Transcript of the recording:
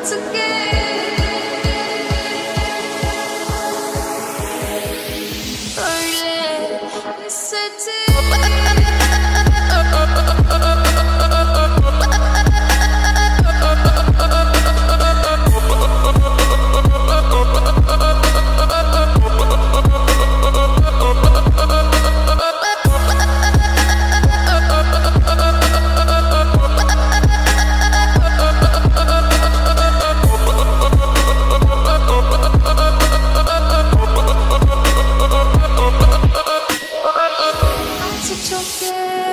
start again. okay.